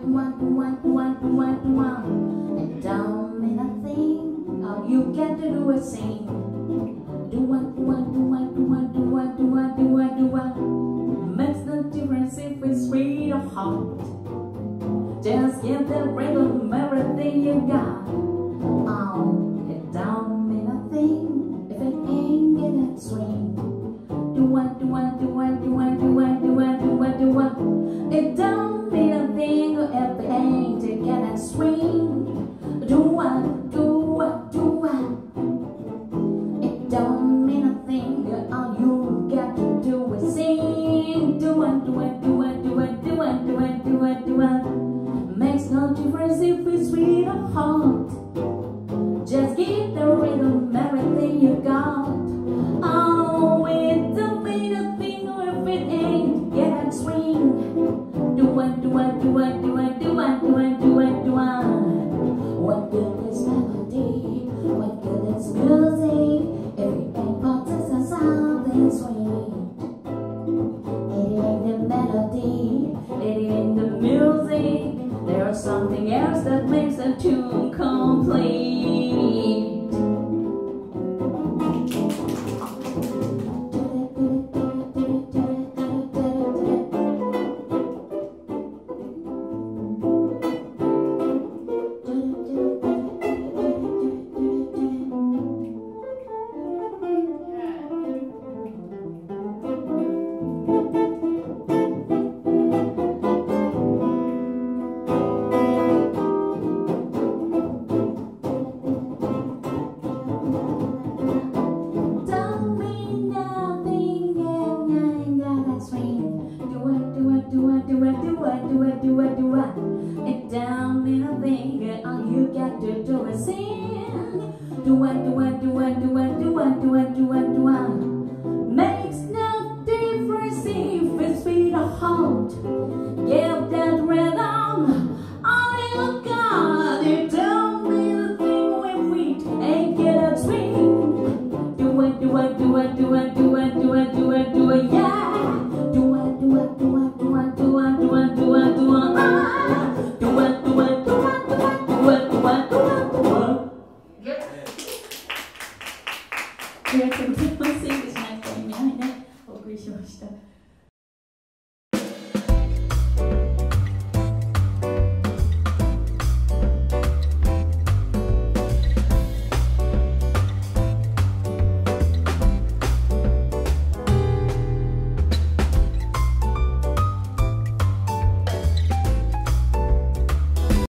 Do what, don't mean a thing, all you got to do is sing. Do what, do what, do what, do what, do what, do what, do what, do what. Makes no difference if it's sweet or hot. Just give the rhythm everything you got. Oh, it don't mean a thing if it ain't gonna swing. Do what, do what, do what, do what, do what, do what, do what, do what. It don't sweet. Just give the rhythm everything you got. Oh, it don't mean a thing if it ain't get that swing. Do a do a do a do a do a do a do a do a. What good is melody? What good is music? It ain't possess something sweet. It ain't the melody, it ain't the music. There's something else that makes the tune complete. Swing. Do it, do it, do it, do it, do it, do it, do it, do it. It don't mean a thing. All you got to do is sing. Do it, do it, do it, do it, do it, do it, do it, do it. Makes no difference if it's sweet or hot. Give びっりしました。